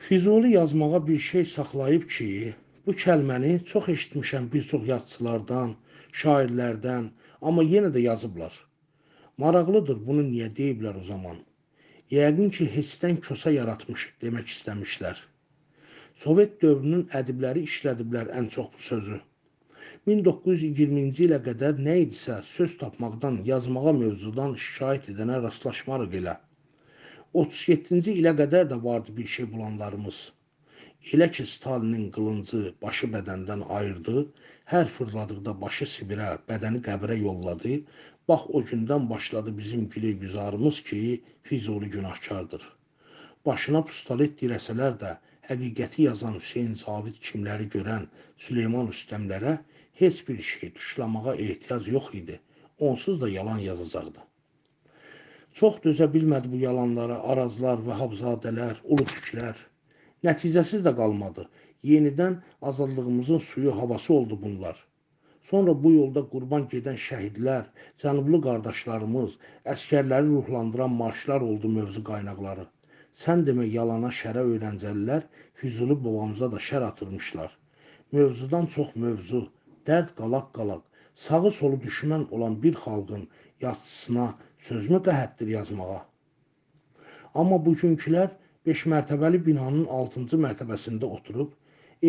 Füzuli yazmağa bir şey saxlayıb ki, bu kəlməni çox eşitmişəm bir çox yazıçılardan, şairlərdən, amma yenə də yazıblar. Maraqlıdır bunu niyə deyiblər o zaman. Yəqin ki, hissdən kosa yaratmış demək istəmişlər. Sovet dövrünün ədibləri işlədiblər ən çox bu sözü. 1920-ci ilə qədər nə idisə söz tapmaqdan, yazmağa mövzudan şikayət edənə rastlaşmarıq elə. 37-ci ilə qədər də vardı bir şey bulanlarımız. Elə ki Stalinin qılıncı başı bədəndən ayırdı, hər fırladıqda başı Sibirə, bədəni qəbrə yolladı. Bax o gündən başladı bizim gülə güzarımız ki, Füzuli günahkardır. Başına pistolet dirəsələr də həqiqəti yazan Hüseyn Cavid kimləri görən Süleyman Rüstəmlərə heç bir şey tuşlamağa ehtiyac yox idi. Onsuz da yalan yazacaqdı. Çox dözə bilmədi bu yalanlara Arazlar, Vəhabzadələr, Ulutürklər. Nəticəsiz də qalmadı. Yenidən azadlığımızın suyu, havası oldu bunlar. Sonra bu yolda qurban gedən şəhidlər, cənublu qardaşlarımız, əskərləri ruhlandıran marşlar oldu mövzu qaynaqları. Sən demə yalana şərə öyrəncəlilər Füzuli babamıza da şər atırmışlar. Mövzudan çox mövzu, dərd qalaq-qalaq, sağı solu düşmən olan bir xalqın yazıçısına sözmü qəhətdir yazmağa? Amma bugünkülər 5 mərtəbəli binanın 6-cı mərtəbəsində oturub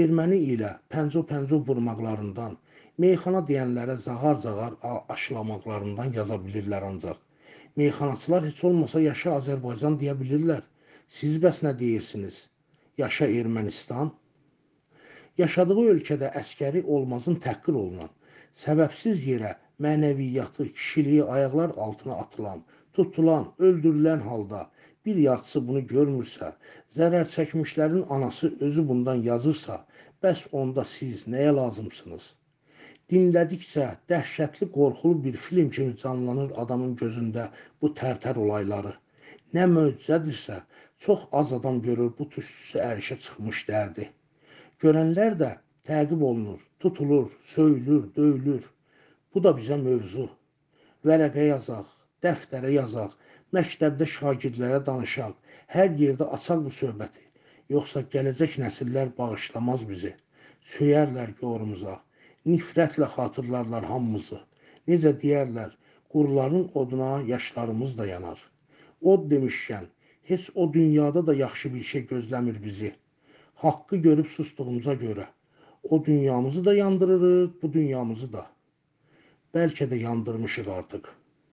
erməni ilə pənco-pənco vurmaqlarından, meyxana deyənlərə zağar-zağar aşılamaqlarından yaza bilirlər ancaq. Meyxanaçılar heç olmasa yaşa Azərbaycan deyə bilirlər. Siz bəs nə deyirsiniz? Yaşa Ermənistan? Yaşadığı ölkədə əskəri olmazın təhqir olunan, səbəbsiz yerə mənəviyyatı, kişiliyi ayaqlar altına atılan, tutulan, öldürülən halda bir yazıçı bunu görmürsə, zərər çəkmişlərin anası özü bundan yazırsa, bəs onda siz nəyə lazımsınız? Dinlədikcə dəhşətli, qorxulu bir film kimi canlanır adamın gözündə bu tərtər olayları. Nə möcüzədirsə, çox az adam görür bu tüstüsü ərişə çıxmış dərdi. Görənlər də təqib olunur, tutulur, söyülür, döyülür. Bu da bizə mövzu. Vərəqə yazaq, dəftərə yazaq, məktəbdə şagirdlərə danışaq, hər yerdə açaq bu söhbəti. Yoxsa gələcək nəsillər bağışlamaz bizi. Söyərlər qorumuza, nifrətlə xatırlarlar hamımızı. Necə deyərlər, qurların oduna yaşlarımız da yanar. Od demişkən, heç o dünyada da yaxşı bir şey gözləmir bizi. Haqqı görüb sustuğumuza görə. O dünyamızı da yandırırıq, bu dünyamızı da. Bəlkə də yandırmışıq artıq.